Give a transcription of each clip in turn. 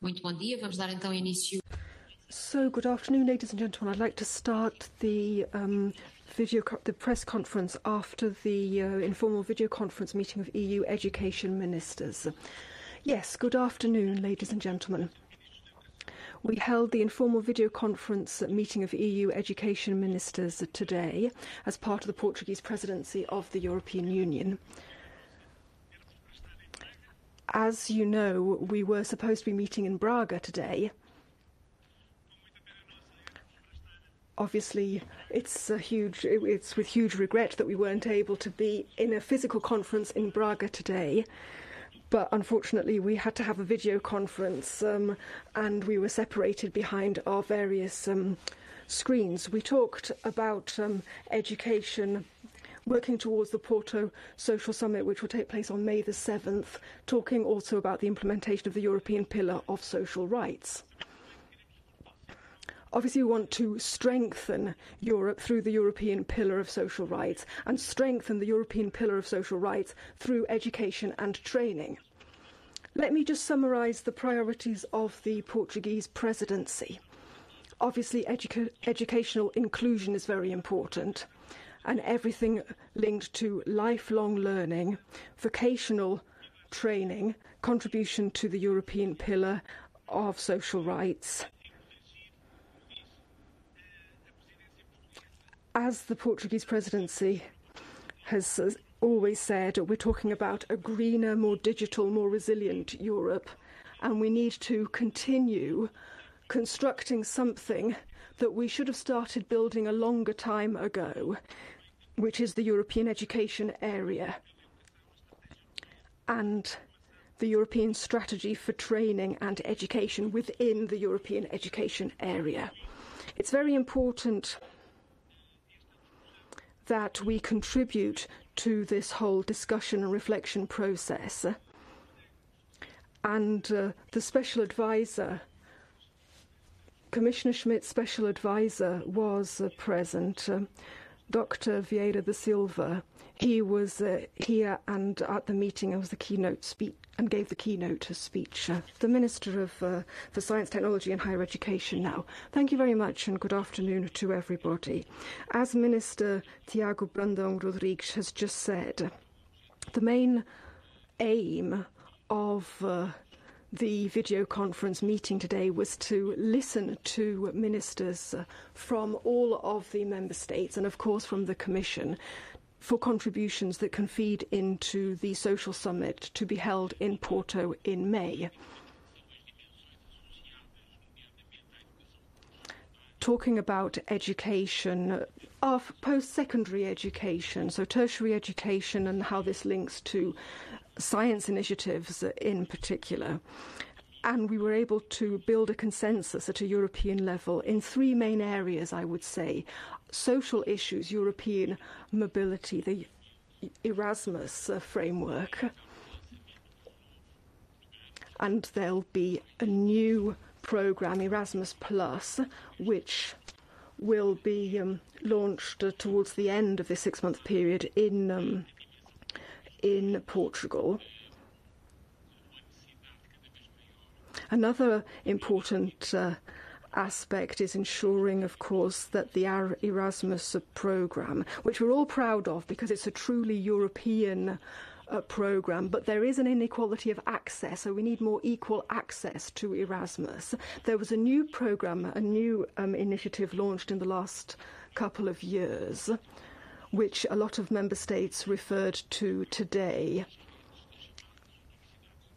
Muito bom dia. Vamos dar então início. So, good afternoon, ladies and gentlemen. I'd like to start the um, video, the press conference after the uh, informal video conference meeting of EU education ministers. Yes, good afternoon, ladies and gentlemen. We held the informal video conference meeting of EU education ministers today as part of the Portuguese presidency of the European Union. As you know, we were supposed to be meeting in Braga today. Obviously, it's a huge. It's with huge regret that we weren't able to be in a physical conference in Braga today. But unfortunately, we had to have a video conference, um, and we were separated behind our various um, screens. We talked about um, education working towards the Porto Social Summit, which will take place on May the 7th, talking also about the implementation of the European Pillar of Social Rights. Obviously, we want to strengthen Europe through the European Pillar of Social Rights and strengthen the European Pillar of Social Rights through education and training. Let me just summarise the priorities of the Portuguese presidency. Obviously, educa educational inclusion is very important and everything linked to lifelong learning, vocational training, contribution to the European pillar of social rights. As the Portuguese presidency has uh, always said, we're talking about a greener, more digital, more resilient Europe, and we need to continue constructing something that we should have started building a longer time ago which is the European education area, and the European strategy for training and education within the European education area. It's very important that we contribute to this whole discussion and reflection process. And uh, the special advisor, Commissioner Schmit's special advisor, was uh, present. Uh, Dr. Vieira da Silva. He was uh, here and at the meeting I was the keynote speech and gave the keynote speech. Uh, the Minister of uh, for Science, Technology and Higher Education now. Thank you very much and good afternoon to everybody. As Minister Tiago Brandão Rodrigues has just said, the main aim of uh, the video conference meeting today was to listen to ministers from all of the member states and, of course, from the Commission for contributions that can feed into the social summit to be held in Porto in May. Talking about education, of post secondary education, so tertiary education, and how this links to science initiatives in particular. And we were able to build a consensus at a European level in three main areas, I would say social issues, European mobility, the Erasmus framework. And there'll be a new programme, Erasmus Plus, which will be um, launched uh, towards the end of this six month period in um, in Portugal. Another important uh, aspect is ensuring, of course, that the Erasmus programme, which we're all proud of because it's a truly European uh, programme, but there is an inequality of access, so we need more equal access to Erasmus. There was a new programme, a new um, initiative launched in the last couple of years which a lot of member states referred to today.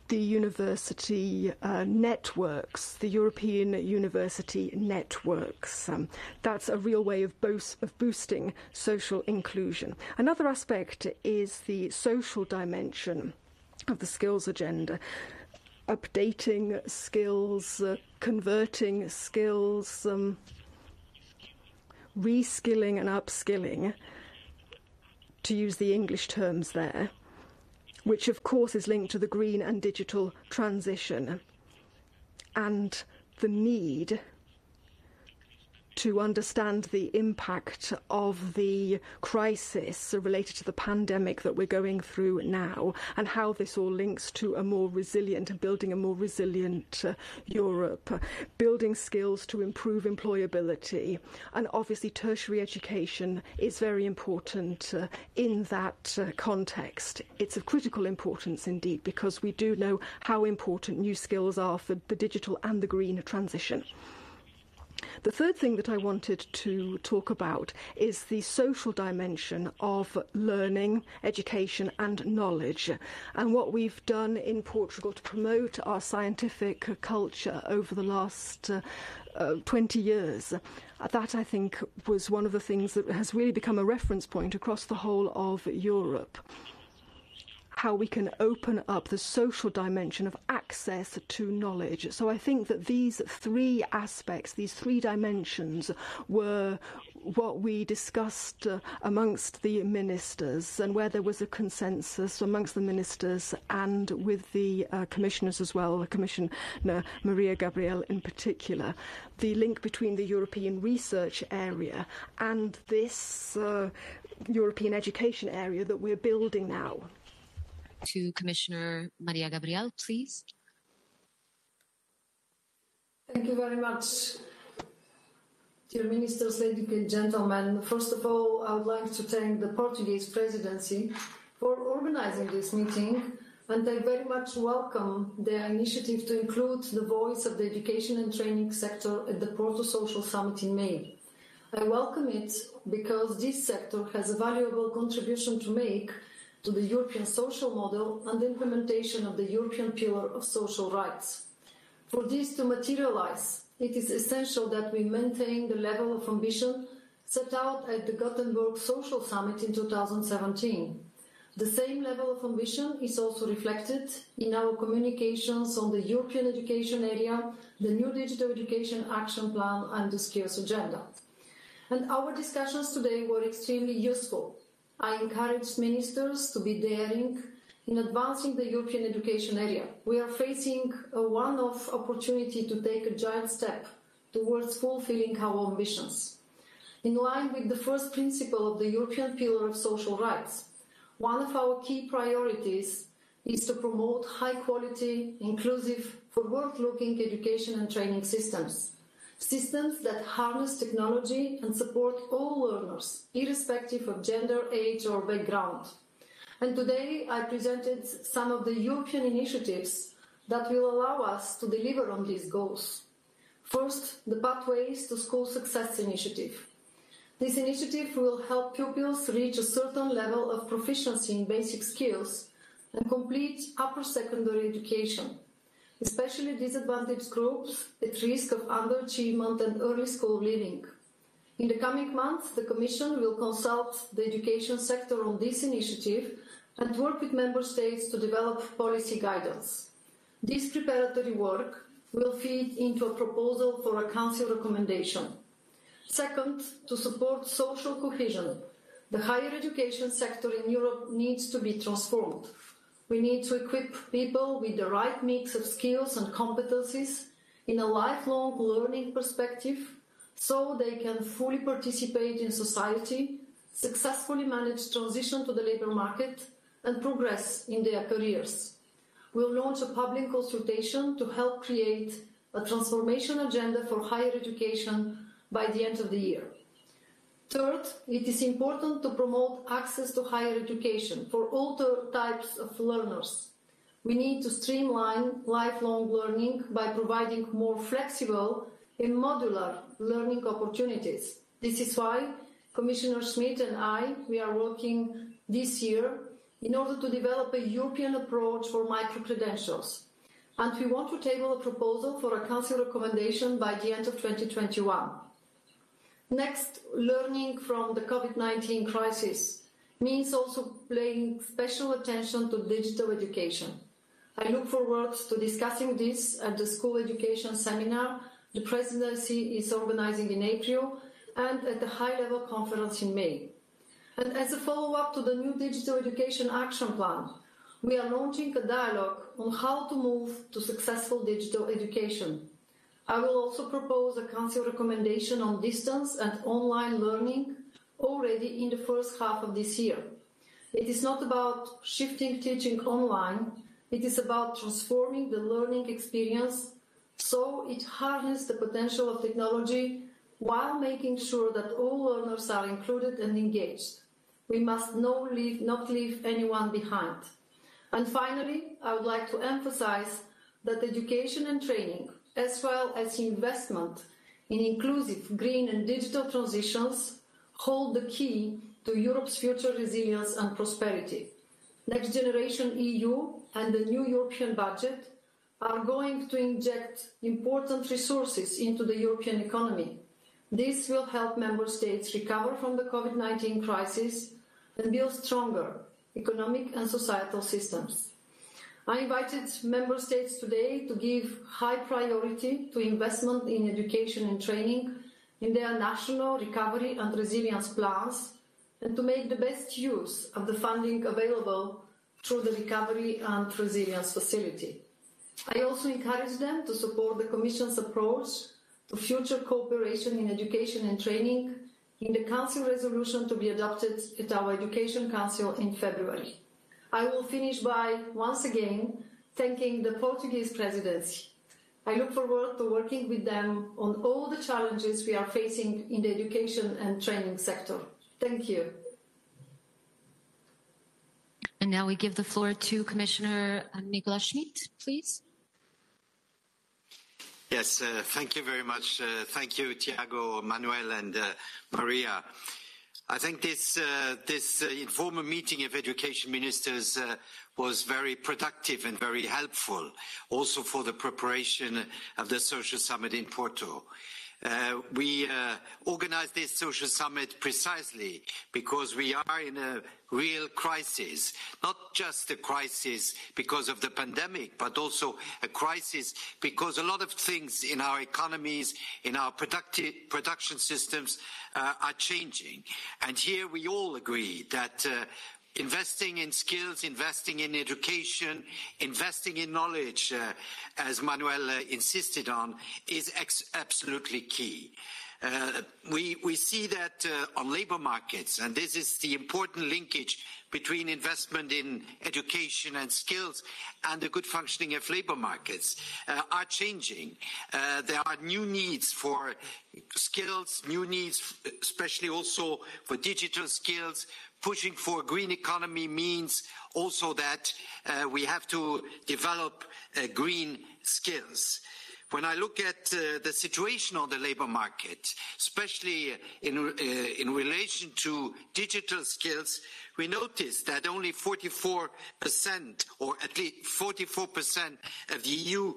The university uh, networks, the European university networks. Um, that's a real way of, of boosting social inclusion. Another aspect is the social dimension of the skills agenda updating skills, uh, converting skills, um, reskilling and upskilling to use the English terms there, which of course is linked to the green and digital transition and the need to understand the impact of the crisis related to the pandemic that we're going through now and how this all links to a more resilient and building a more resilient uh, Europe, building skills to improve employability. And obviously, tertiary education is very important uh, in that uh, context. It's of critical importance indeed because we do know how important new skills are for the digital and the green transition. The third thing that I wanted to talk about is the social dimension of learning, education, and knowledge, and what we've done in Portugal to promote our scientific culture over the last uh, uh, 20 years. That, I think, was one of the things that has really become a reference point across the whole of Europe how we can open up the social dimension of access to knowledge. So I think that these three aspects, these three dimensions, were what we discussed uh, amongst the ministers and where there was a consensus amongst the ministers and with the uh, commissioners as well, Commissioner Mariya Gabriel in particular, the link between the European research area and this uh, European education area that we're building now to Commissioner Mariya Gabriel, please. Thank you very much. Dear Ministers, ladies and gentlemen, first of all, I would like to thank the Portuguese presidency for organizing this meeting, and I very much welcome their initiative to include the voice of the education and training sector at the Porto Social Summit in May. I welcome it because this sector has a valuable contribution to make to the European social model and the implementation of the European Pillar of Social Rights. For this to materialize, it is essential that we maintain the level of ambition set out at the Gothenburg Social Summit in 2017. The same level of ambition is also reflected in our communications on the European education area, the new digital education action plan and the skills agenda. And our discussions today were extremely useful I encourage ministers to be daring in advancing the European education area. We are facing a one-off opportunity to take a giant step towards fulfilling our ambitions. In line with the first principle of the European Pillar of Social Rights, one of our key priorities is to promote high quality, inclusive, forward-looking education and training systems systems that harness technology and support all learners, irrespective of gender, age or background. And today I presented some of the European initiatives that will allow us to deliver on these goals. First, the Pathways to School Success Initiative. This initiative will help pupils reach a certain level of proficiency in basic skills and complete upper secondary education especially disadvantaged groups at risk of underachievement and early school leaving. In the coming months, the Commission will consult the education sector on this initiative and work with Member States to develop policy guidance. This preparatory work will feed into a proposal for a Council recommendation. Second, to support social cohesion, the higher education sector in Europe needs to be transformed. We need to equip people with the right mix of skills and competencies in a lifelong learning perspective so they can fully participate in society, successfully manage transition to the labour market, and progress in their careers. We'll launch a public consultation to help create a transformation agenda for higher education by the end of the year. Third, it is important to promote access to higher education for all types of learners. We need to streamline lifelong learning by providing more flexible and modular learning opportunities. This is why Commissioner Schmit and I, we are working this year in order to develop a European approach for micro-credentials. And we want to table a proposal for a Council recommendation by the end of 2021. Next, learning from the COVID-19 crisis means also paying special attention to digital education. I look forward to discussing this at the school education seminar the presidency is organizing in April and at the high-level conference in May. And as a follow-up to the new digital education action plan, we are launching a dialogue on how to move to successful digital education. I will also propose a Council recommendation on distance and online learning already in the first half of this year. It is not about shifting teaching online, it is about transforming the learning experience so it harnesses the potential of technology while making sure that all learners are included and engaged. We must no leave, not leave anyone behind. And finally, I would like to emphasize that education and training, as well as investment in inclusive green and digital transitions, hold the key to Europe's future resilience and prosperity. Next Generation EU and the new European budget are going to inject important resources into the European economy. This will help member states recover from the COVID-19 crisis and build stronger economic and societal systems. I invited member states today to give high priority to investment in education and training in their national recovery and resilience plans and to make the best use of the funding available through the Recovery and Resilience Facility. I also encourage them to support the Commission's approach to future cooperation in education and training in the Council resolution to be adopted at our Education Council in February. I will finish by once again thanking the Portuguese presidency. I look forward to working with them on all the challenges we are facing in the education and training sector. Thank you. And now we give the floor to Commissioner Nicolas Schmit, please. Yes, uh, thank you very much. Uh, thank you, Tiago, Manuel, and uh, Mariya. I think this, uh, this uh, informal meeting of education ministers uh, was very productive and very helpful, also for the preparation of the social summit in Porto. Uh, we uh, organized this social summit precisely because we are in a real crisis, not just a crisis because of the pandemic, but also a crisis because a lot of things in our economies, in our production systems uh, are changing. And here we all agree that uh, investing in skills, investing in education, investing in knowledge, uh, as Manuel uh, insisted on, is absolutely key. Uh, we, we, see that uh, on labor markets, and this is the important linkage between investment in education and skills and the good functioning of labor markets uh, are changing. Uh, there are new needs for skills, new needs, especially also for digital skills, pushing for a green economy means also that uh, we have to develop uh, green skills. When I look at uh, the situation on the labor market, especially in, uh, in relation to digital skills, we notice that only 44% or at least 44% of the EU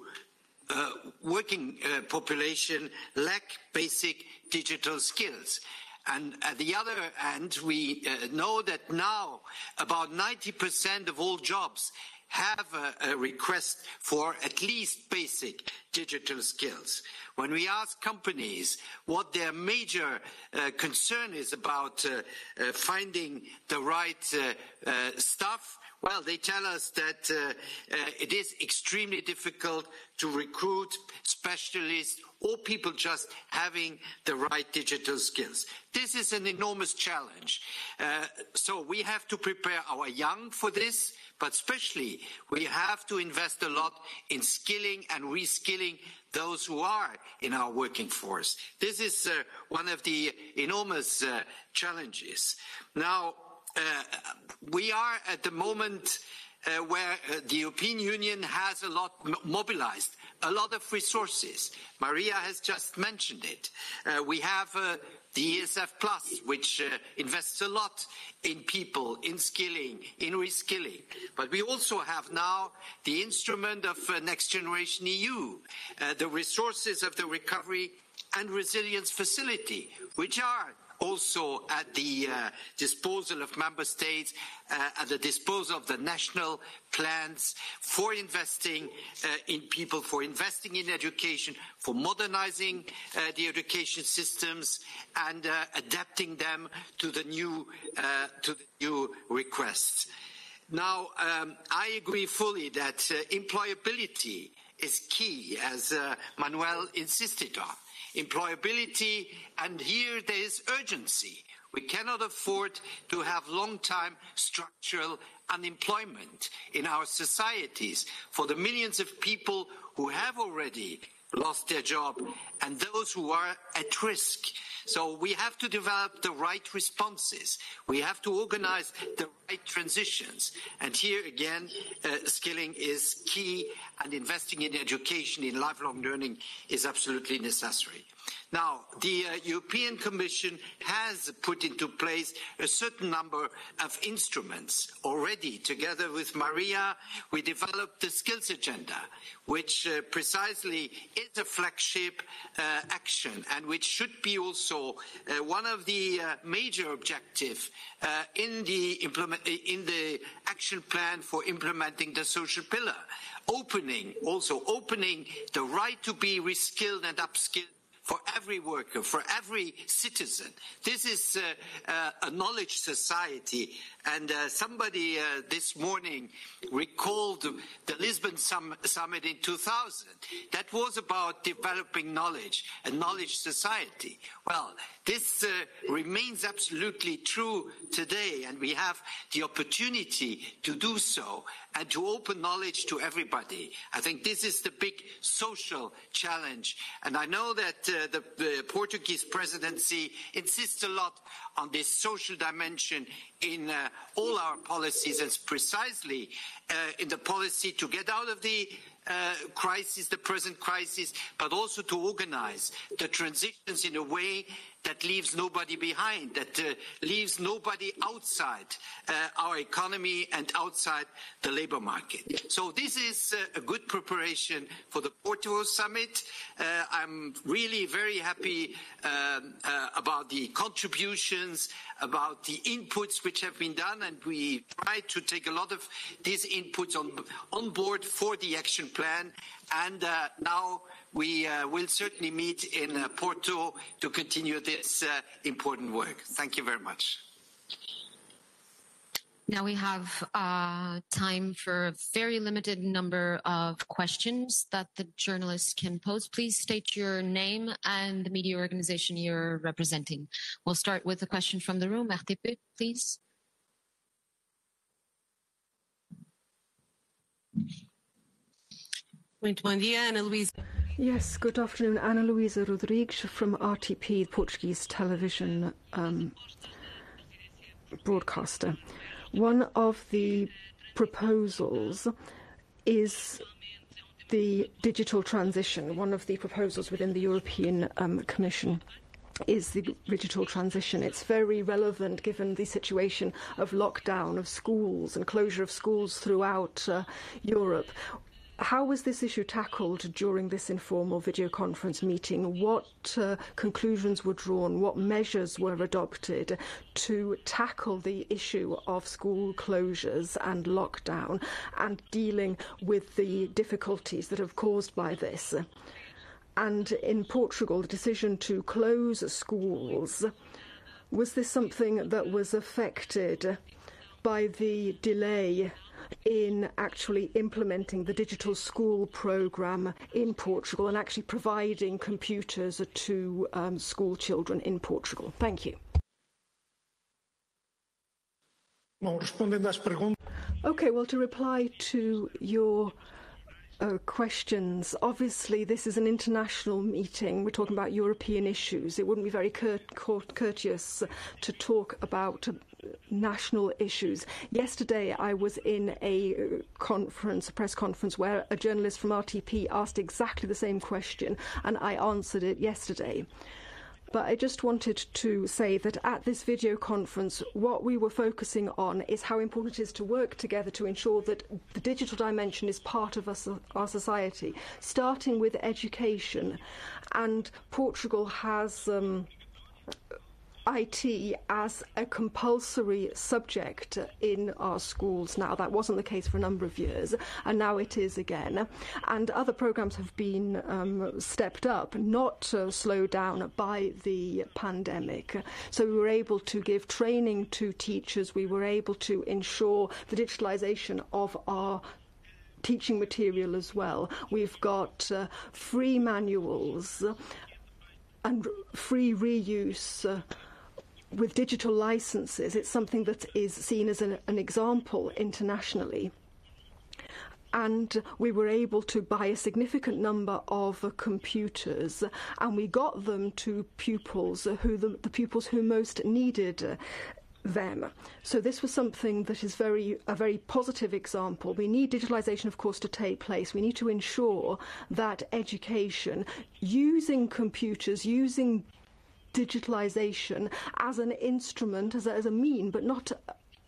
uh, working uh, population lack basic digital skills. And at the other hand, we uh, know that now about 90% of all jobs have a, a, request for at least basic digital skills. When we ask companies what their major uh, concern is about uh, uh, finding the right uh, uh, stuff, well, they tell us that uh, uh, it is extremely difficult to recruit specialists or people just having the right digital skills. This is an enormous challenge. Uh, so we have to prepare our young for this, but especially we have to invest a lot in skilling and reskilling those who are in our working force. This is uh, one of the enormous uh, challenges. Now, uh, we are at the moment uh, where uh, the European Union has a lot mobilized, a lot of resources. Mariya has just mentioned it. Uh, we have uh, the ESF Plus, which uh, invests a lot in people, in skilling, in reskilling. But we also have now the instrument of Next Generation EU, the resources of the Recovery and Resilience Facility, which are also at the uh, disposal of member states, uh, at the disposal of the national plans for investing uh, in people, for investing in education, for modernizing uh, the education systems and uh, adapting them to the new, uh, to the new requests. Now, um, I agree fully that employability is key, as Manuel insisted on. Employability, and here there is urgency. We cannot afford to have long-time structural unemployment in our societies for the millions of people who have already lost their job and those who are at risk. So we have to develop the right responses. We have to organize the right transitions. And here again, uh, skilling is key and investing in education, in lifelong learning is absolutely necessary. Now, the uh, European Commission has put into place a certain number of instruments already. Together with Mariya, we developed the skills agenda, which uh, precisely is a flagship uh, action and which should be also uh, one of the uh, major objectives uh, in the, in the action plan for implementing the social pillar. Opening, also opening the right to be reskilled and upskilled for every worker, for every citizen. This is uh, uh, a knowledge society. And uh, somebody uh, this morning recalled the Lisbon sum summit in 2000. That was about developing knowledge, a knowledge society. Well, this remains absolutely true today, and we have the opportunity to do so and to open knowledge to everybody. I think this is the big social challenge. And I know that uh, the, the, Portuguese presidency insists a lot on this social dimension in uh, all our policies and precisely uh, in the policy to get out of the uh, crisis, the present crisis, but also to organize the transitions in a way that leaves nobody behind, that uh, leaves nobody outside uh, our economy and outside the labor market. So this is uh, a good preparation for the Porto summit. Uh, I'm really very happy um, uh, about the contributions, about the inputs which have been done, and we try to take a lot of these inputs on, on board for the action plan. And uh, now we uh, will certainly meet in uh, Porto to continue this uh, important work. Thank you very much. Now we have uh, time for a very limited number of questions that the journalists can pose. Please state your name and the media organization you're representing. We'll start with a question from the room. RTP, please. Muito bom dia, Ana Luísa. Yes, good afternoon. Ana Luisa Rodrigues from RTP, Portuguese television um, broadcaster. One of the proposals is the digital transition. One of the proposals within the European um, Commission is the digital transition. It's very relevant given the situation of lockdown of schools and closure of schools throughout uh, Europe. How was this issue tackled during this informal video conference meeting? What uh, conclusions were drawn? What measures were adopted to tackle the issue of school closures and lockdown and dealing with the difficulties that have caused by this? And in Portugal, the decision to close schools, was this something that was affected by the delay in actually implementing the digital school program in Portugal and actually providing computers to um, school children in Portugal. Thank you. Okay, well, to reply to your uh, questions. Obviously, this is an international meeting. We're talking about European issues. It wouldn't be very courteous to talk about national issues. Yesterday, I was in a conference, a press conference, where a journalist from RTP asked exactly the same question, and I answered it yesterday. But I just wanted to say that at this video conference, what we were focusing on is how important it is to work together to ensure that the digital dimension is part of our society, starting with education. And Portugal has. Um, IT as a compulsory subject in our schools now. That wasn't the case for a number of years, and now it is again. And other programs have been um, stepped up, not uh, slowed down by the pandemic. So we were able to give training to teachers, we were able to ensure the digitalisation of our teaching material as well. We've got uh, free manuals and free reuse. Uh, with digital licenses, it's something that is seen as an, an example internationally and we were able to buy a significant number of uh, computers and we got them to pupils who the, the, pupils who most needed uh, them. So this was something that is very a very positive example. We need digitalization, of course, to take place. We need to ensure that education using computers, using digitalization as an instrument, as a, as a mean, but not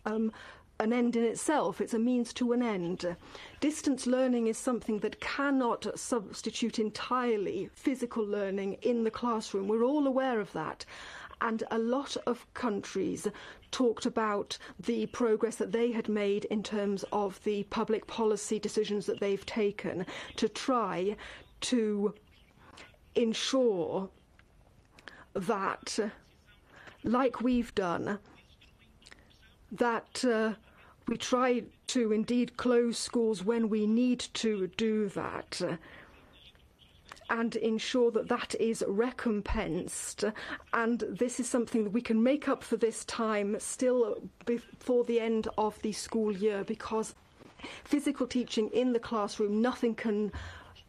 um, an end in itself, it's a means to an end. Distance learning is something that cannot substitute entirely physical learning in the classroom. We're all aware of that. And a lot of countries talked about the progress that they had made in terms of the public policy decisions that they've taken to try to ensure that, like we've done, that uh, we try to indeed close schools when we need to do that and ensure that that is recompensed. And this is something that we can make up for this time still before the end of the school year because physical teaching in the classroom, nothing can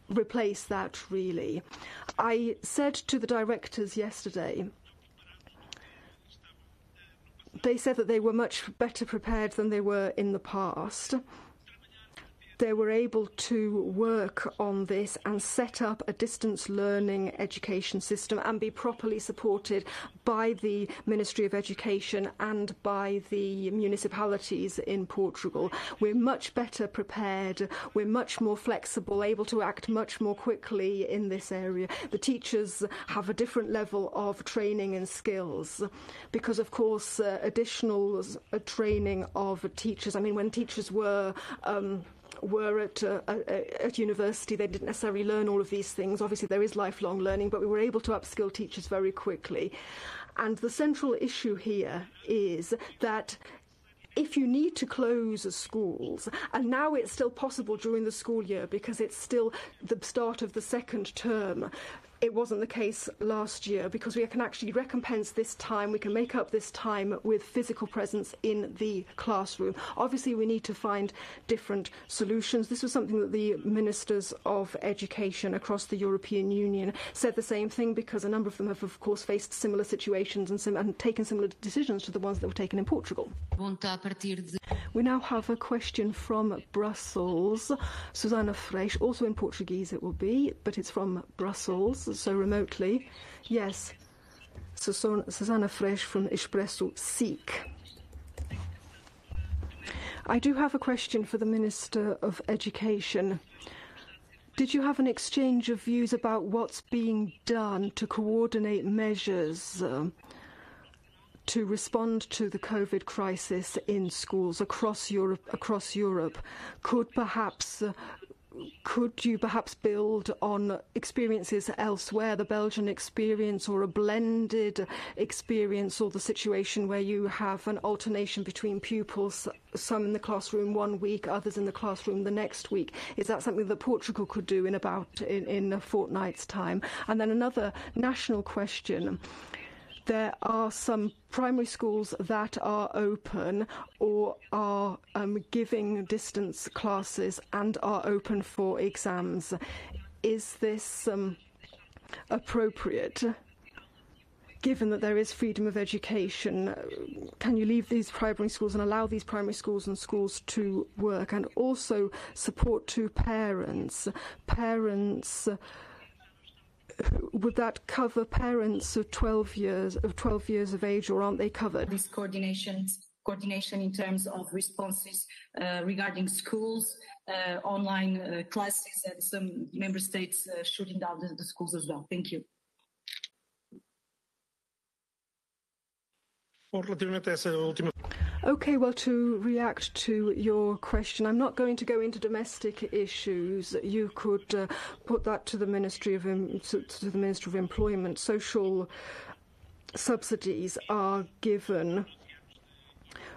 replace that really. I said to the directors yesterday they said that they were much better prepared than they were in the past they were able to work on this and set up a distance learning education system and be properly supported by the Ministry of Education and by the municipalities in Portugal. We're much better prepared, we're much more flexible, able to act much more quickly in this area. The teachers have a different level of training and skills because, of course, uh, additional uh, training of teachers. I mean, when teachers were um, were at, uh, at university, they didn't necessarily learn all of these things. Obviously, there is lifelong learning, but we were able to upskill teachers very quickly. And the central issue here is that if you need to close schools, and now it's still possible during the school year because it's still the start of the second term, it wasn't the case last year because we can actually recompense this time, we can make up this time with physical presence in the classroom. Obviously, we need to find different solutions. This was something that the ministers of education across the European Union said the same thing because a number of them have, of course, faced similar situations and, sim and taken similar decisions to the ones that were taken in Portugal. We now have a question from Brussels. Susana Frexes, also in Portuguese it will be, but it's from Brussels so remotely. Yes, Susana Frexes from Expresso SIC. I do have a question for the Minister of Education. Did you have an exchange of views about what's being done to coordinate measures uh, to respond to the COVID crisis in schools across Europe? Across Europe, could perhaps uh, could you perhaps build on experiences elsewhere, the Belgian experience or a blended experience or the situation where you have an alternation between pupils, some in the classroom one week, others in the classroom the next week? Is that something that Portugal could do in about in, in a fortnight's time? And then another national question there are some primary schools that are open or are um, giving distance classes and are open for exams. Is this um, appropriate? Given that there is freedom of education, can you leave these primary schools and allow these primary schools and schools to work? And also support to parents. Parents would that cover parents of 12 years of 12 years of age or aren't they covered? This coordination coordination in terms of responses uh, regarding schools uh, online uh, classes and some member states uh, shutting down the, the schools as well. Thank you. Relativamente a essa última Okay, well, to react to your question, I'm not going to go into domestic issues. You could uh, put that to the Ministry of to, to the Ministry of Employment. Social subsidies are given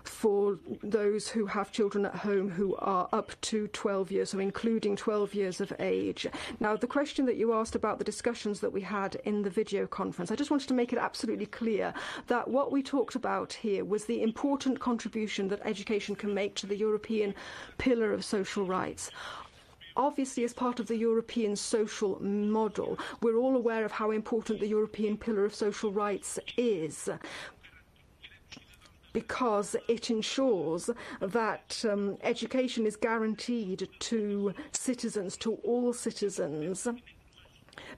for those who have children at home who are up to 12 years, so including 12 years of age. Now, the question that you asked about the discussions that we had in the video conference, I just wanted to make it absolutely clear that what we talked about here was the important contribution that education can make to the European pillar of social rights obviously, as part of the European social model, we're all aware of how important the European Pillar of Social Rights is because it ensures that um, education is guaranteed to citizens, to all citizens.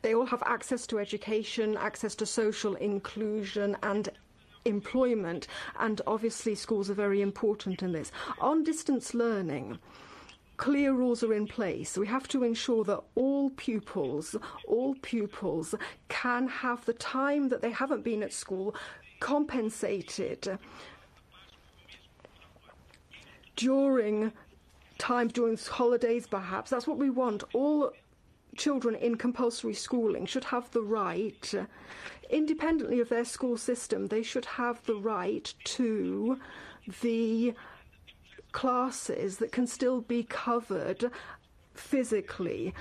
They all have access to education, access to social inclusion, and employment, and obviously schools are very important in this. On distance learning, clear rules are in place. We have to ensure that all pupils, all pupils can have the time that they haven't been at school compensated during times during holidays perhaps that's what we want all children in compulsory schooling should have the right independently of their school system they should have the right to the classes that can still be covered physically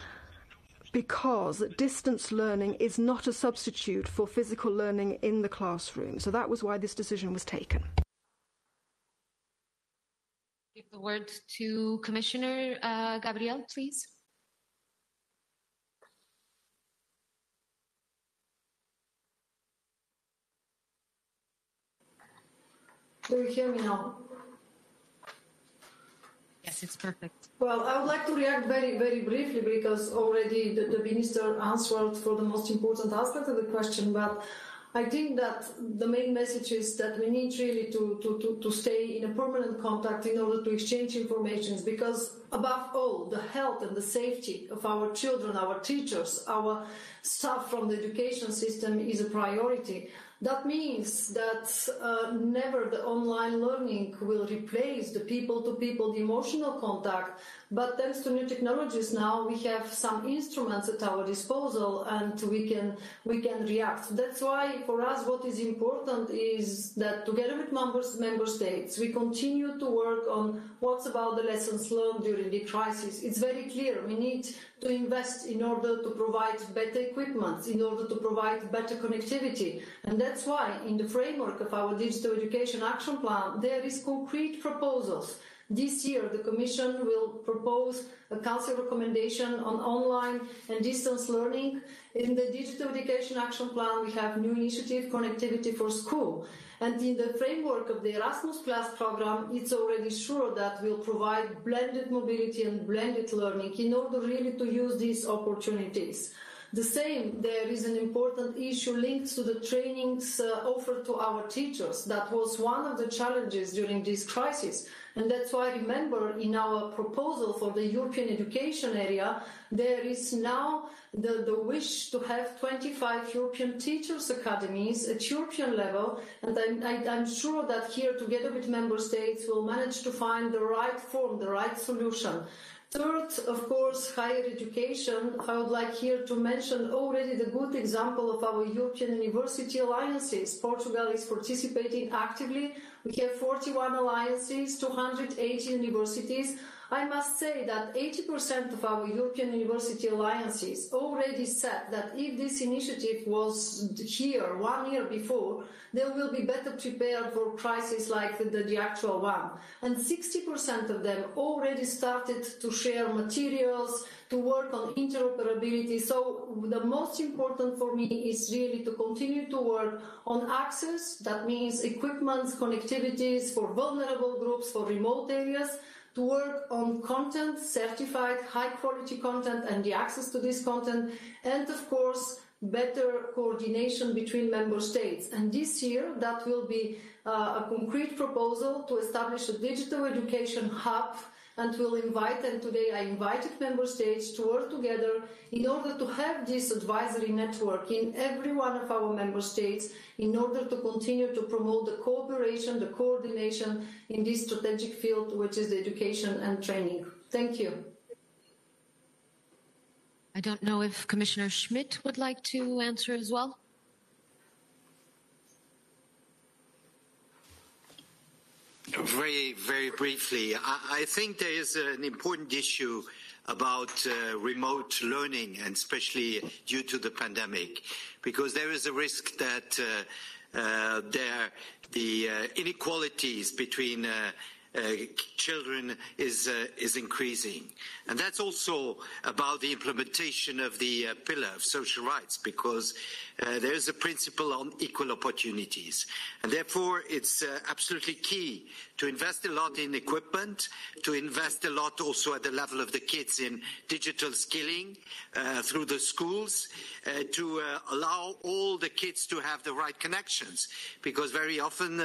because distance learning is not a substitute for physical learning in the classroom. So that was why this decision was taken. Give the word to Commissioner uh, Gabriel, please. Do you hear me now? Yes, it's perfect. Well, I would like to react very, very briefly because already the, the minister answered for the most important aspect of the question, but I think that the main message is that we need really to, to, to, to stay in a permanent contact in order to exchange information because above all, the health and the safety of our children, our teachers, our staff from the education system is a priority. That means that uh, never the online learning will replace the people-to-people, the emotional contact. But thanks to new technologies now, we have some instruments at our disposal, and we can we can react. That's why for us, what is important is that together with members, member states, we continue to work on what's about the lessons learned during the crisis. It's very clear we need to invest in order to provide better equipment, in order to provide better connectivity. And that's why in the framework of our Digital Education Action Plan, there is concrete proposals. This year, the Commission will propose a Council recommendation on online and distance learning. In the Digital Education Action Plan, we have new initiative, Connectivity for School. And in the framework of the Erasmus Plus program, it's already sure that we'll provide blended mobility and blended learning in order really to use these opportunities. The same, there is an important issue linked to the trainings uh, offered to our teachers. That was one of the challenges during this crisis. And that's why, I remember, in our proposal for the European education area, there is now the, the wish to have 25 European teachers academies at European level. And I'm, I, I'm sure that here, together with member states, we'll manage to find the right form, the right solution. Third, of course, higher education. I would like here to mention already the good example of our European university alliances. Portugal is participating actively. We have 41 alliances, 280 universities. I must say that 80% of our European university alliances already said that if this initiative was here one year before, they will be better prepared for crises like the, the, actual one. And 60% of them already started to share materials, to work on interoperability. So the most important for me is really to continue to work on access. That means equipment, connectivities for vulnerable groups, for remote areas, to work on content, certified high quality content and the access to this content, and of course, better coordination between member states. And this year, that will be uh, a concrete proposal to establish a digital education hub and will invite, and today I invited member states to work together in order to have this advisory network in every one of our member states in order to continue to promote the cooperation, the coordination in this strategic field, which is education and training. Thank you. I don't know if Commissioner Schmit would like to answer as well. Very, very briefly. I, I, think there is an important issue about uh, remote learning, and especially due to the pandemic, because there is a risk that uh, uh, there the uh, inequalities between uh, uh, children is is increasing, and that's also about the implementation of the uh, pillar of social rights, because uh, there is a principle on equal opportunities, and therefore it's uh, absolutely key to invest a lot in equipment, to invest a lot also at the level of the kids in digital skilling uh, through the schools, to allow all the kids to have the right connections, because very often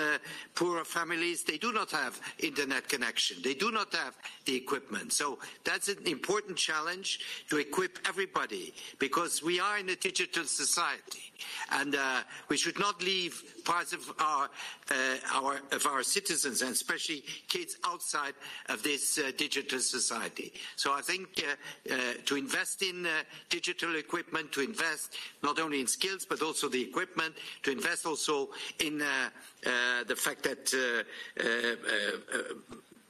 poorer families they do not have internet connection. They do not have the equipment. So that's an important challenge to equip everybody because we are in a digital society and uh, we should not leave parts of our, uh, our, of our citizens and especially kids outside of this uh, digital society. So I think uh, uh, to invest in uh, digital equipment, to invest not only in skills but also the equipment, to invest also in the fact that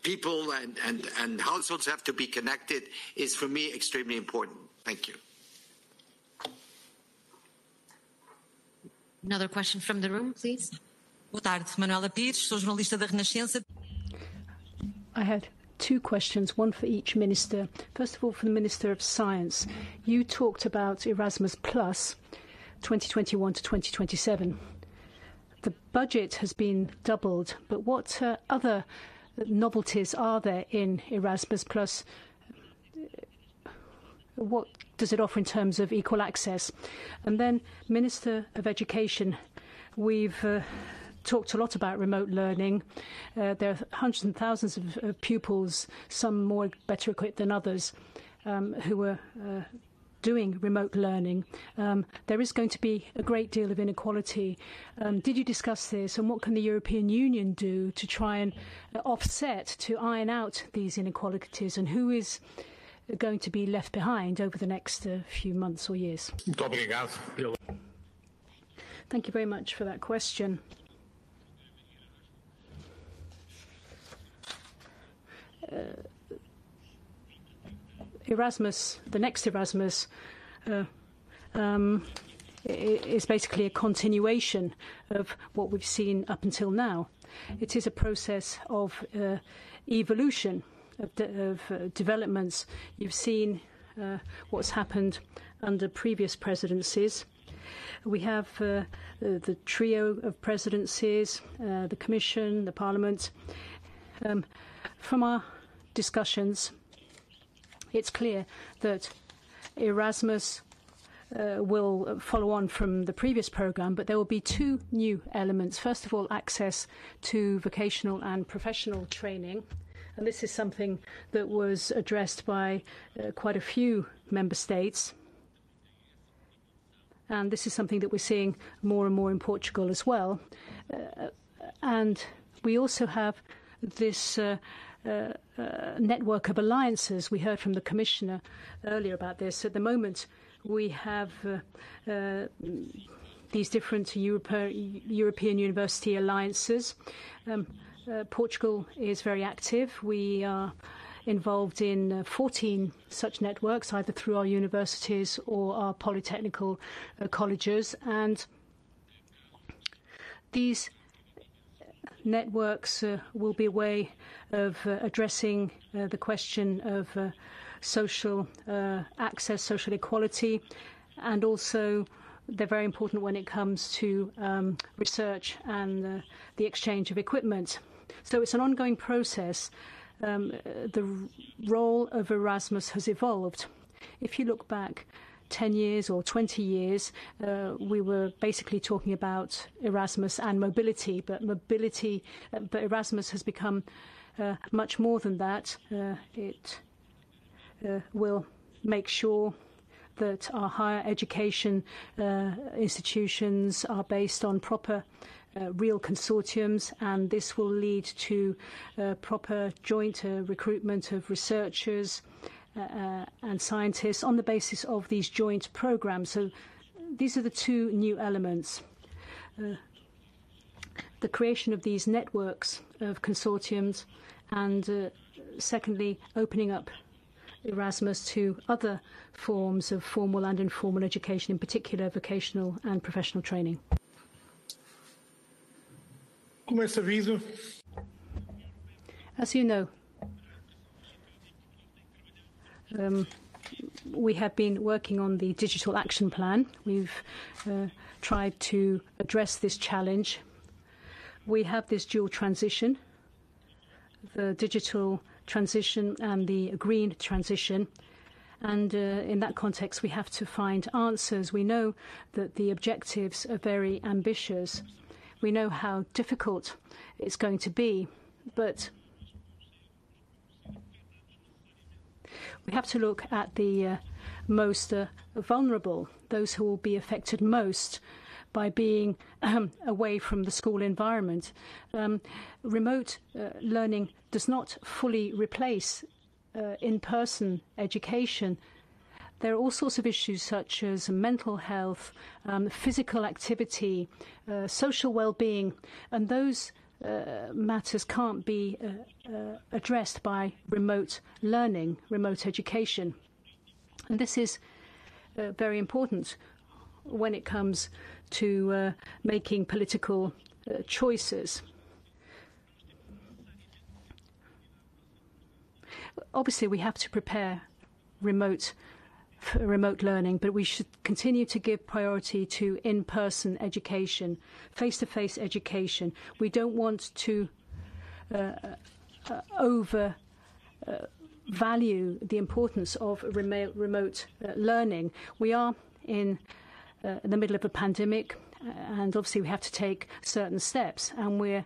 people and, and, and households have to be connected is for me extremely important. Thank you. Another question from the room, please. Boa tarde, Manuela Pires, sou jornalista da Renascença. I had two questions, one for each minister. First of all, for the Minister of Science. You talked about Erasmus Plus 2021 to 2027. The budget has been doubled, but what uh, other novelties are there in Erasmus Plus? What does it offer in terms of equal access? And then, Minister of Education, we've uh, talked a lot about remote learning. Uh, there are hundreds and thousands of, of, pupils, some more better equipped than others, um, who are uh, doing remote learning. Um, there is going to be a great deal of inequality. Um, did you discuss this, and what can the European Union do to try and uh, offset, to iron out these inequalities, and who is going to be left behind over the next uh, few months or years? Thank you very much for that question. Uh, Erasmus, the next Erasmus, uh, um, is basically a continuation of what we've seen up until now. It is a process of uh, evolution, of, de of uh, developments. You've seen uh, what's happened under previous presidencies. We have uh, the, the, trio of presidencies, uh, the Commission, the Parliament. Um, from our discussions, it's clear that Erasmus uh, will follow on from the previous programme, but there will be two new elements. First of all, access to vocational and professional training. And this is something that was addressed by uh, quite a few member states. And this is something that we're seeing more and more in Portugal as well. Uh, and we also have this uh, uh, uh, network of alliances. We heard from the Commissioner earlier about this. At the moment, we have uh, these different Europe European university alliances. Um, Portugal is very active. We are involved in uh, 14 such networks, either through our universities or our polytechnical uh, colleges. And these networks uh, will be a way of uh, addressing uh, the question of social access, social equality, and also they're very important when it comes to um, research and uh, the exchange of equipment. So it's an ongoing process. Um, the role of Erasmus has evolved. If you look back 10 years or 20 years, uh, we were basically talking about Erasmus and mobility, but mobility, uh, but Erasmus has become uh, much more than that. It will make sure that our higher education institutions are based on proper real consortiums, and this will lead to proper joint recruitment of researchers Uh, uh, and scientists on the basis of these joint programs. So these are the two new elements. Uh, the creation of these networks of consortiums, and uh, secondly, opening up Erasmus to other forms of formal and informal education, in particular vocational and professional training. As you know, um, we have been working on the digital action plan. We've uh, tried to address this challenge. We have this dual transition, the digital transition and the green transition. And uh, in that context, we have to find answers. We know that the objectives are very ambitious. We know how difficult it's going to be, but we have to look at the uh, most uh, vulnerable, those who will be affected most by being um, away from the school environment. Um, remote uh, learning does not fully replace uh, in person education. There are all sorts of issues such as mental health, um, physical activity, social well being, and those uh, matters can't be uh, uh, addressed by remote learning, remote education. And this is uh, very important when it comes to making political choices. Obviously, we have to prepare remote remote learning, but we should continue to give priority to in-person education, face-to-face education. We don't want to uh, uh, over uh, value the importance of remote, remote uh, learning. We are in uh, the middle of a pandemic, uh, and obviously we have to take certain steps, and we're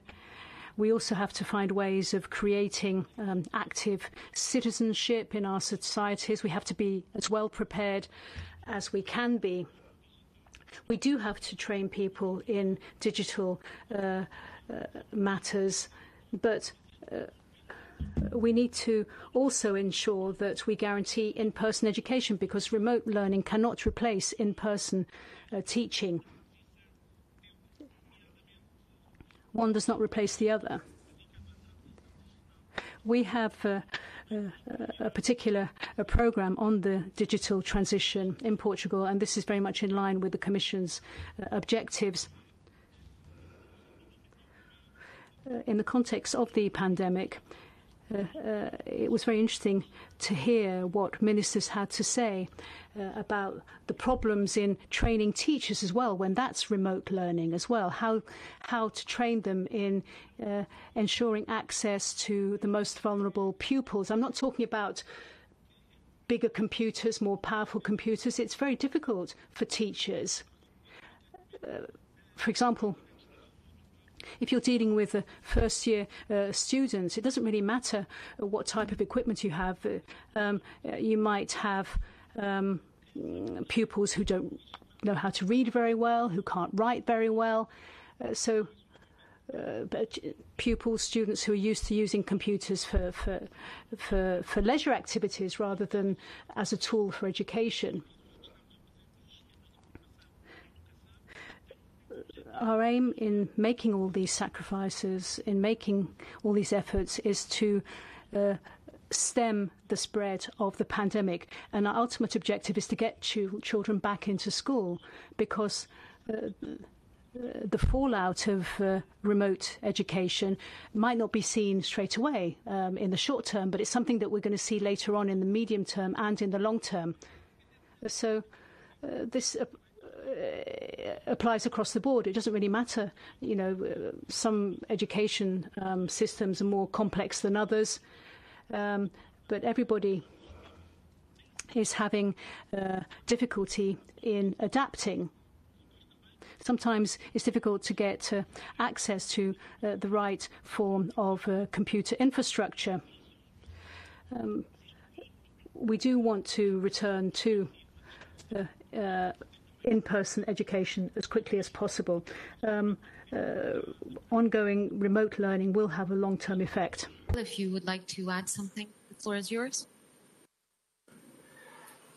we also have to find ways of creating um, active citizenship in our societies. We have to be as well prepared as we can be. We do have to train people in digital uh, uh, matters, but uh, we need to also ensure that we guarantee in person education because remote learning cannot replace in person uh, teaching. One does not replace the other. We have uh, uh, a particular a program on the digital transition in Portugal, and this is very much in line with the Commission's uh, objectives. Uh, in the context of the pandemic, uh, uh, it was very interesting to hear what ministers had to say uh, about the problems in training teachers as well when that's remote learning as well. How how to train them in uh, ensuring access to the most vulnerable pupils. I'm not talking about bigger computers more powerful computers. It's very difficult for teachers. Uh, for example if you're dealing with uh, first year uh, students, it doesn't really matter what type of equipment you have. Uh, um, you might have um, pupils who don't know how to read very well, who can't write very well. Uh, so, uh, pupils, students who are used to using computers for, for, for, for leisure activities rather than as a tool for education. Our aim in making all these sacrifices, in making all these efforts, is to uh, stem the spread of the pandemic. And our ultimate objective is to get ch children back into school because. Uh, the fallout of uh, remote education might not be seen straight away um, in the short term, but it's something that we're going to see later on in the medium term and in the long term. So, uh, this uh, applies across the board. It doesn't really matter. You know, uh, some education um, systems are more complex than others, um, but everybody is having uh, difficulty in adapting. Sometimes it's difficult to get uh, access to uh, the right form of uh, computer infrastructure. Um, we do want to return to uh, uh, in-person education as quickly as possible. Um, uh, ongoing remote learning will have a long-term effect. If you would like to add something, the floor is yours.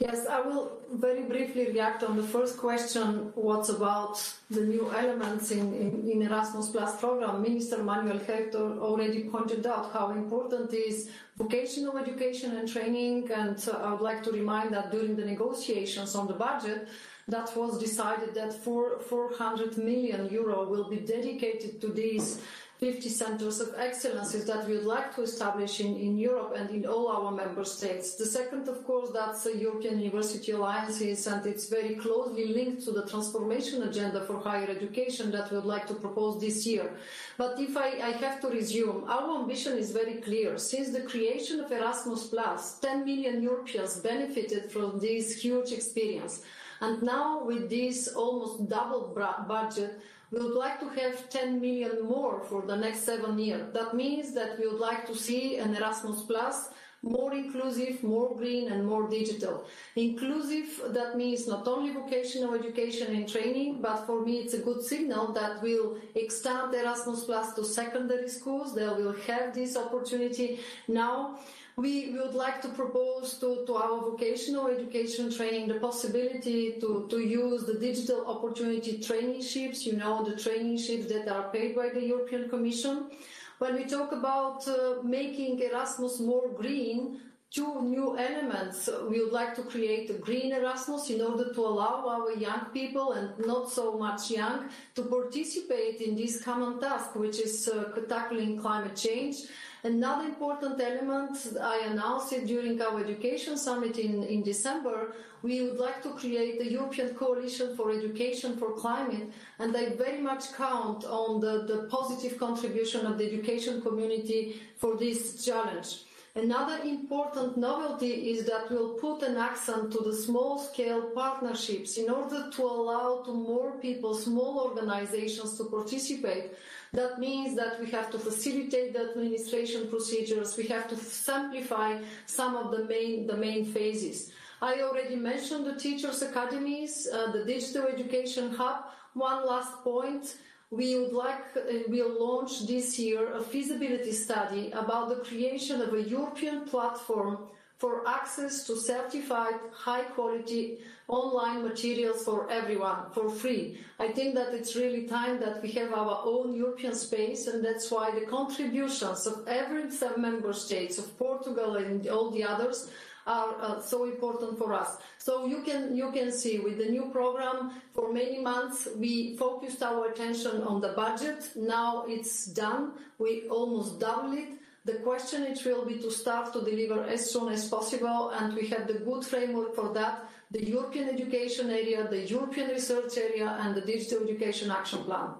Yes, I will very briefly react on the first question. What's about the new elements in, in, in Erasmus Plus program? Minister Manuel Heitor already pointed out how important is vocational education and training. And uh, I would like to remind that during the negotiations on the budget, that was decided that four, 400 million euro will be dedicated to these 50 centers of excellence that we would like to establish in, in Europe and in all our member states. The second, of course, that's the European University Alliances, and it's very closely linked to the transformation agenda for higher education that we would like to propose this year. But if I, I have to resume, our ambition is very clear. Since the creation of Erasmus Plus, 10 million Europeans benefited from this huge experience. And now with this almost double budget, we would like to have 10 million more for the next seven years. That means that we would like to see an Erasmus Plus more inclusive, more green and more digital. Inclusive, that means not only vocational education and training, but for me it's a good signal that we'll extend Erasmus Plus to secondary schools. They will have this opportunity now we, would like to propose to, to our vocational education training the possibility to, to use the digital opportunity traineeships, you know, the traineeships that are paid by the European Commission. When we talk about uh, making Erasmus more green, two new elements. We would like to create a green Erasmus in order to allow our young people and not so much young to participate in this common task, which is uh, tackling climate change Another important element I announced it during our education summit in, in December, we would like to create a European coalition for education for climate, and I very much count on the, the positive contribution of the education community for this challenge. Another important novelty is that we'll put an accent to the small-scale partnerships in order to allow to more people, small organizations to participate that means that we have to facilitate the administration procedures. We have to simplify some of the main, the main phases. I already mentioned the teachers' academies, uh, the digital education hub. One last point. We would like, uh, we'll launch this year a feasibility study about the creation of a European platform for access to certified high quality online materials for everyone for free. I think that it's really time that we have our own European space and that's why the contributions of every member states of Portugal and all the others are uh, so important for us. So you can you can see with the new program for many months we focused our attention on the budget. Now it's done. We almost doubled it the question it will be to start to deliver as soon as possible, and we have the good framework for that, the European education area, the European research area, and the digital education action plan.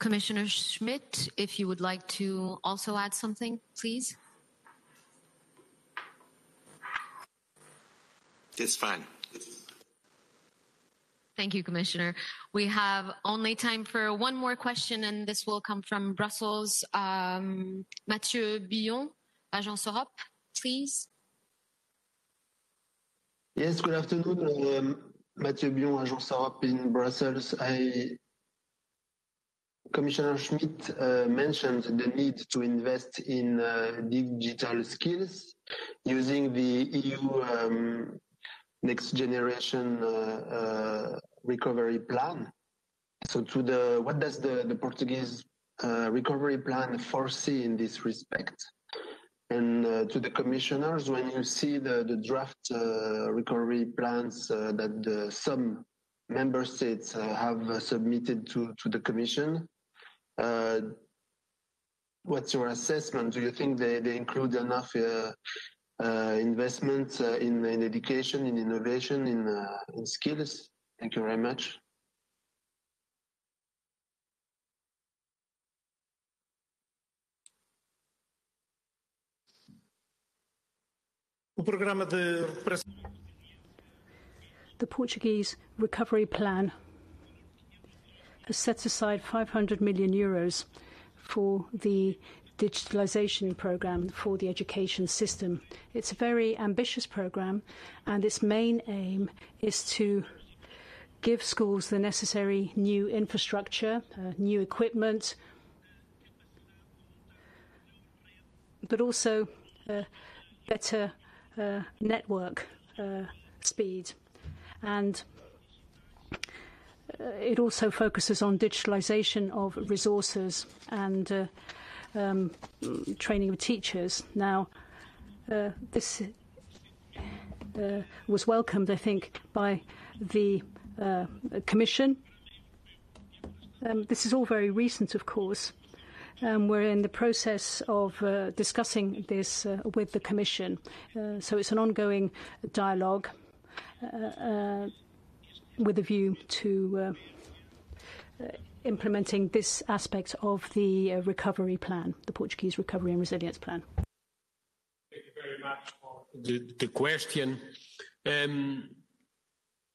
Commissioner Schmit, if you would like to also add something, please. It's fine. Thank you, Commissioner. We have only time for one more question, and this will come from Brussels. Um, Mathieu Billon, Agence Europe, please. Yes, good afternoon. Um, Mathieu Billon, Agence Europe in Brussels. I, Commissioner Schmit uh, mentioned the need to invest in uh, digital skills using the EU um, next generation uh, uh, recovery plan. So to the, what does the, the Portuguese uh, recovery plan foresee in this respect? And uh, to the commissioners, when you see the, the draft uh, recovery plans uh, that the, some member states have submitted to, to the commission, what's your assessment? Do you think they, they include enough uh, investment uh, in, in, education, in innovation, in, uh, in skills. Thank you very much. The Portuguese recovery plan has set aside 500 million euros for the digitalization program for the education system. It's a very ambitious program, and its main aim is to give schools the necessary new infrastructure, uh, new equipment, but also uh, better uh, network uh, speed. And uh, it also focuses on digitalization of resources and uh, um, training of teachers. Now, uh, this uh, was welcomed, I think, by the uh, Commission. Um, this is all very recent, of course. Um, we're in the process of uh, discussing this uh, with the Commission. Uh, so it's an ongoing dialogue uh, with a view to implementing this aspect of the recovery plan, the Portuguese Recovery and Resilience Plan. Thank you very much for the, the question. Um,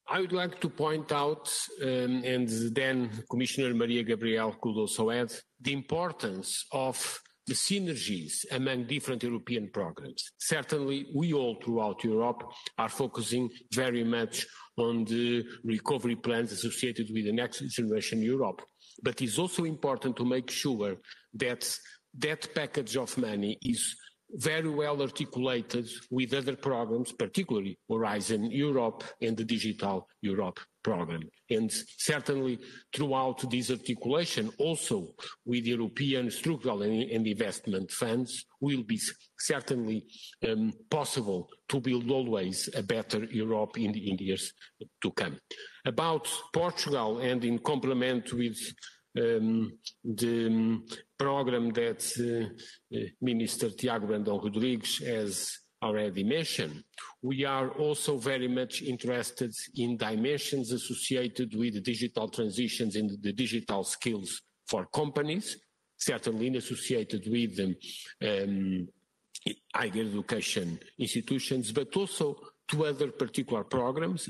I would like to point out, um, and then Commissioner Mariya Gabriel could also add, the importance of the synergies among different European programs. Certainly, we all throughout Europe are focusing very much on the recovery plans associated with the next generation Europe. But it's also important to make sure that that package of money is very well articulated with other programs, particularly Horizon Europe and the Digital Europe program. And certainly throughout this articulation, also with European structural and, investment funds, will be certainly um, possible to build always a better Europe in the years to come. About Portugal and in complement with um, the um, program that uh, uh, Minister Tiago Brandão Rodrigues has already mentioned. We are also very much interested in dimensions associated with digital transitions and the digital skills for companies, certainly associated with um, um, higher education institutions, but also to other particular programs,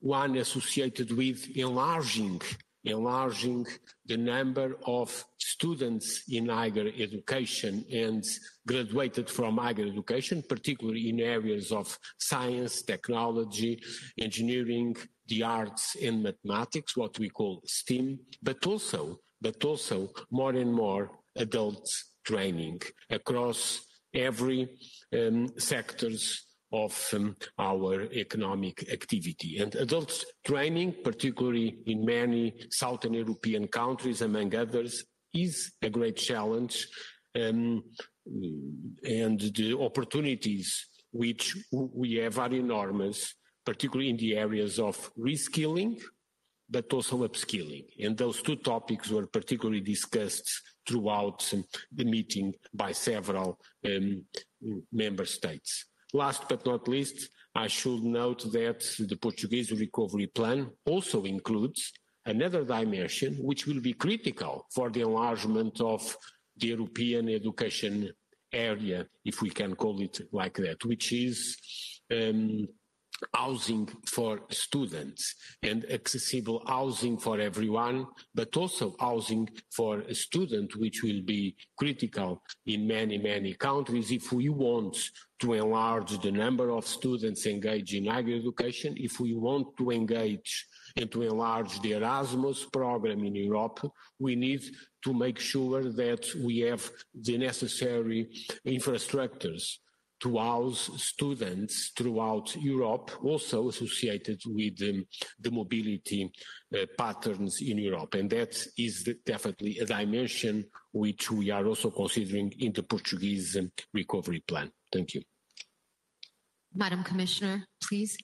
one associated with enlarging enlarging the number of students in higher education and graduated from higher education, particularly in areas of science, technology, engineering, the arts and mathematics, what we call STEAM, but also, but also more and more adult training across every um, sectors of um, our economic activity. And adult training, particularly in many Southern European countries, among others, is a great challenge. Um, and the opportunities which we have are enormous, particularly in the areas of reskilling, but also upskilling. And those two topics were particularly discussed throughout um, the meeting by several um, member states. Last but not least, I should note that the Portuguese recovery plan also includes another dimension which will be critical for the enlargement of the European education area, if we can call it like that, which is um, housing for students and accessible housing for everyone, but also housing for a student, which will be critical in many, many countries. If we want to enlarge the number of students engaged in higher education, if we want to engage and to enlarge the Erasmus program in Europe, we need to make sure that we have the necessary infrastructures to house students throughout Europe, also associated with um, the mobility uh, patterns in Europe. And that is definitely a dimension which we are also considering in the Portuguese um, recovery plan. Thank you. Madam Commissioner, please.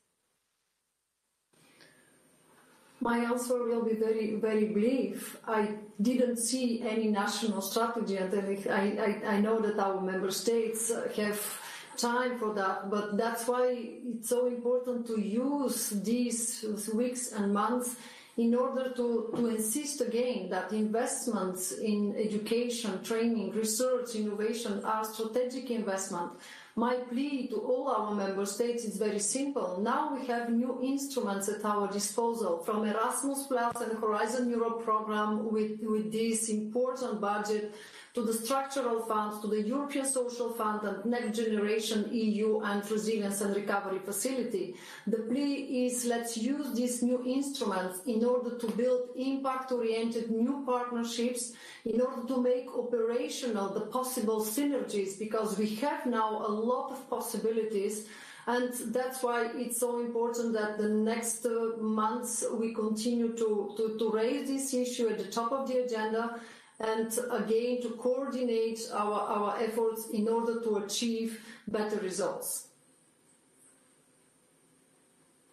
My answer will be very, very brief. I didn't see any national strategy, and I, I, I know that our member states have time for that, but that's why it's so important to use these weeks and months in order to, to insist again that investments in education, training, research, innovation are strategic investment. My plea to all our member states is very simple. Now we have new instruments at our disposal from Erasmus Plus and Horizon Europe program with, with this important budget to the structural funds, to the European Social Fund and Next Generation EU and Resilience and Recovery Facility. The plea is let's use these new instruments in order to build impact-oriented new partnerships, in order to make operational the possible synergies, because we have now a lot of possibilities and that's why it's so important that the next uh, months we continue to, to, to raise this issue at the top of the agenda and again to coordinate our, our efforts in order to achieve better results.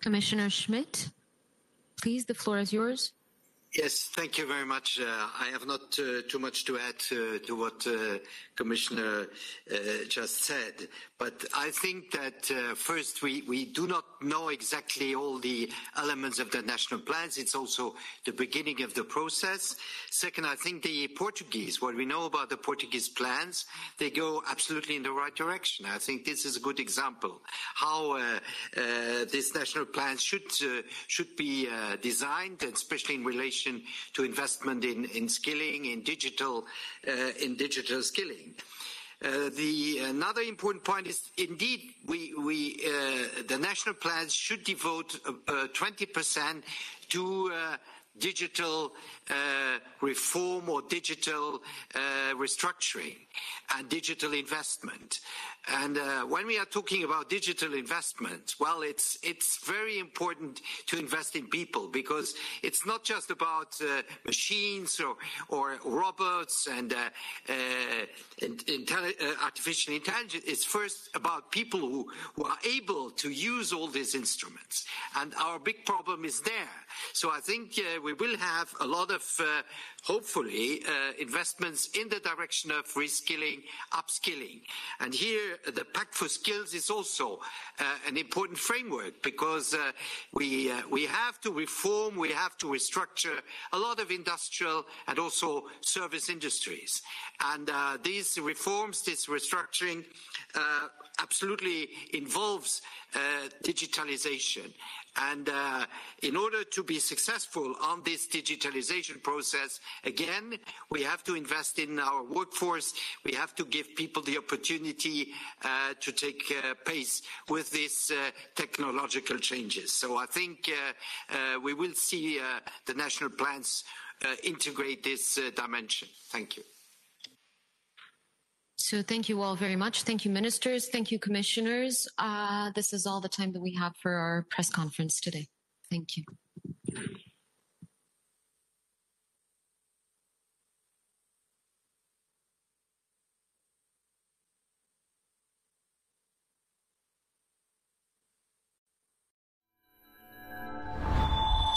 Commissioner Schmit, please, the floor is yours. Yes, thank you very much. Uh, I have not uh, too much to add uh, to what uh, Commissioner uh, just said, but I think that uh, first we, we do not know exactly all the elements of the national plans. It's also the beginning of the process. Second, I think the Portuguese, what we know about the Portuguese plans, they go absolutely in the right direction. I think this is a good example how these national plans should should be designed, especially in relation relation to investment in, in skilling, in digital, uh, in digital skilling. Uh, the another important point is indeed we, we uh, the national plans should devote 20% uh, to uh, digital uh, reform or digital restructuring and digital investment. And uh, when we are talking about digital investment, well, it's it's very important to invest in people because it's not just about uh, machines or or robots and uh, uh uh, artificial intelligence. It's first about people who are able to use all these instruments. And our big problem is there. So I think uh, we will have a lot of hopefully investments in the direction of reskilling, upskilling, and here the Pact for Skills is also uh, an important framework because uh, we, uh, we have to reform, we have to restructure a lot of industrial and also service industries. And uh, these reforms, this restructuring, uh, absolutely involves uh, digitalization. And uh, in order to be successful on this digitalization process, again, we have to invest in our workforce. We have to give people the opportunity uh, to take uh, pace with these uh, technological changes. So I think uh, uh, we will see the national plans integrate this dimension. Thank you. So thank you all very much. Thank you, ministers. Thank you, commissioners. Uh, this is all the time that we have for our press conference today. Thank you.